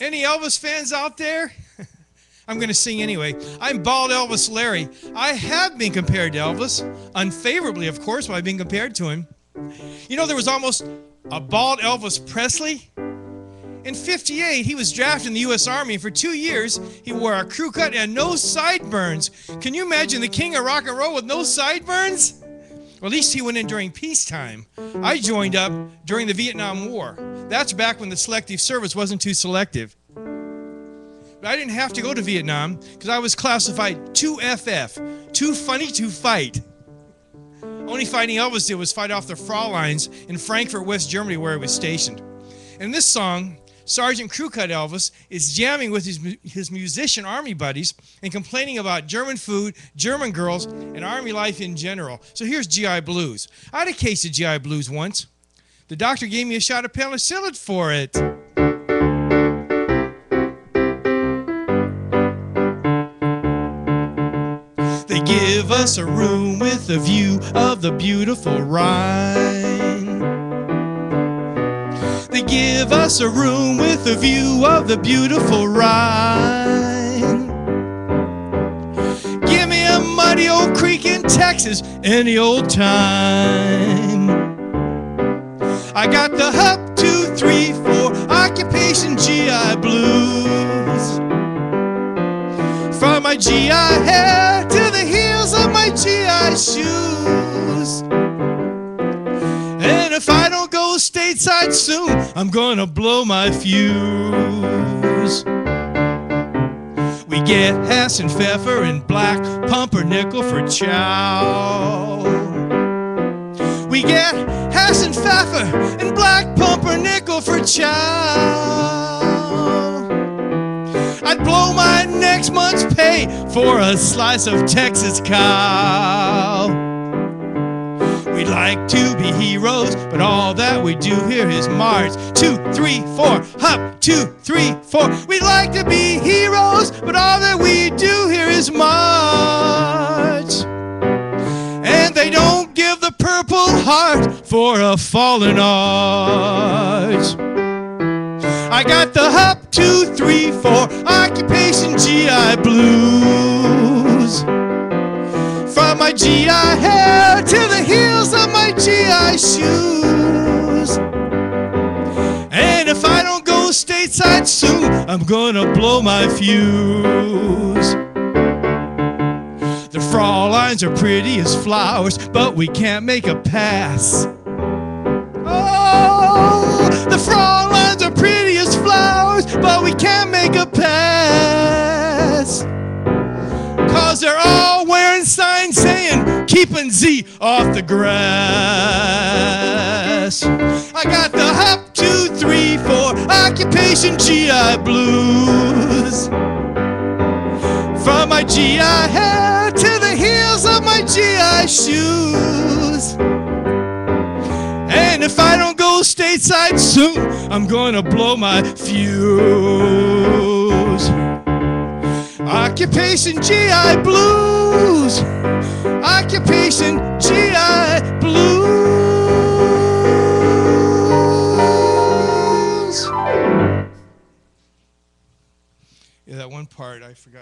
Any Elvis fans out there? I'm going to sing anyway. I'm Bald Elvis Larry. I have been compared to Elvis, unfavorably, of course, by being compared to him. You know, there was almost a bald Elvis Presley. In 58, he was drafted in the U.S. Army. For two years, he wore a crew cut and no sideburns. Can you imagine the king of rock and roll with no sideburns? Well, at least he went in during peacetime. I joined up during the Vietnam War. That's back when the selective service wasn't too selective. But I didn't have to go to Vietnam because I was classified 2FF, too funny to fight. Only fighting Elvis did was fight off the Fraulein's in Frankfurt, West Germany, where he was stationed. In this song, Sergeant Crewcut Elvis is jamming with his, his musician army buddies and complaining about German food, German girls, and army life in general. So here's GI Blues. I had a case of GI Blues once. The doctor gave me a shot of penicillin for it. They give us a room with a view of the beautiful Rhine. They give us a room with a view of the beautiful Rhine. Give me a muddy old creek in Texas any old time. I got the hub, two, three, four, occupation GI blues. From my GI hair to the heels of my GI shoes. And if I don't go stateside soon, I'm gonna blow my fuse. We get Hasenpfeffer and black pumpernickel for chow. We get Hasenpfeffer and black pumpernickel for chow. I'd blow my next month's pay for a slice of Texas cow. We'd like to be heroes, but all that we do here is march. Two, three, four, hop, two, three, four. We'd like to be heroes, but all that we do here is march. They don't give the Purple Heart for a fallen arch. I got the hop, two, three, four, occupation GI blues. From my GI hair to the heels of my GI shoes. And if I don't go stateside soon, I'm gonna blow my fuse. Frauleins are pretty as flowers, but we can't make a pass. Oh, the Frauleins are pretty as flowers, but we can't make a pass. Cause they're all wearing signs saying, keeping Z off the grass. I got the hop, two, three, four, occupation GI blues. From my GI hair shoes. And if I don't go stateside soon, I'm gonna blow my fuse. Occupation GI Blues. Occupation GI Blues. Yeah, that one part I forgot.